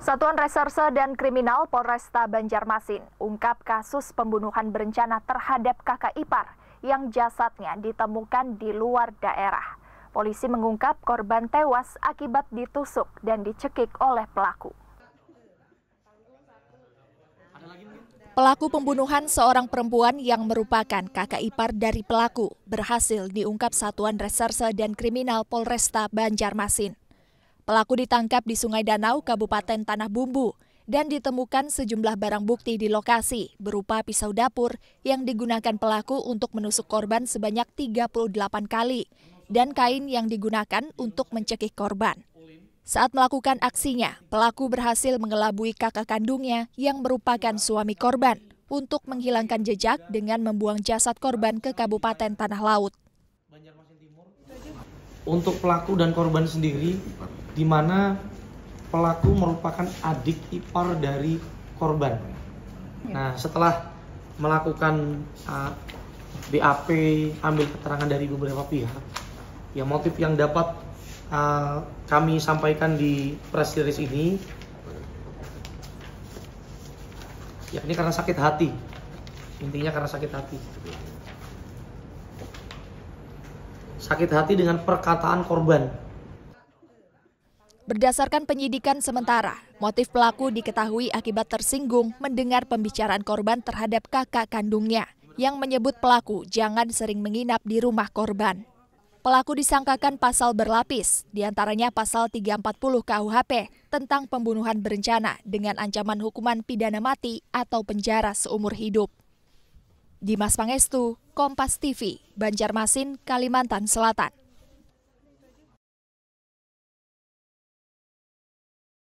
Satuan Reserse dan Kriminal Polresta Banjarmasin ungkap kasus pembunuhan berencana terhadap kakak ipar yang jasadnya ditemukan di luar daerah. Polisi mengungkap korban tewas akibat ditusuk dan dicekik oleh pelaku. Pelaku pembunuhan seorang perempuan yang merupakan kakak ipar dari pelaku berhasil diungkap Satuan Reserse dan Kriminal Polresta Banjarmasin. Pelaku ditangkap di Sungai Danau, Kabupaten Tanah Bumbu, dan ditemukan sejumlah barang bukti di lokasi berupa pisau dapur yang digunakan pelaku untuk menusuk korban sebanyak 38 kali dan kain yang digunakan untuk mencekik korban. Saat melakukan aksinya, pelaku berhasil mengelabui kakak kandungnya yang merupakan suami korban untuk menghilangkan jejak dengan membuang jasad korban ke Kabupaten Tanah Laut. Untuk pelaku dan korban sendiri, di mana pelaku merupakan adik ipar dari korban. Nah, setelah melakukan uh, BAP, ambil keterangan dari beberapa pihak, ya motif yang dapat uh, kami sampaikan di press release ini, yakni karena sakit hati. Intinya karena sakit hati. Sakit hati dengan perkataan korban Berdasarkan penyidikan sementara, motif pelaku diketahui akibat tersinggung mendengar pembicaraan korban terhadap kakak kandungnya yang menyebut pelaku jangan sering menginap di rumah korban. Pelaku disangkakan pasal berlapis, di antaranya pasal 340 KUHP tentang pembunuhan berencana dengan ancaman hukuman pidana mati atau penjara seumur hidup. Dimas Pangestu, Kompas TV, Banjarmasin, Kalimantan Selatan.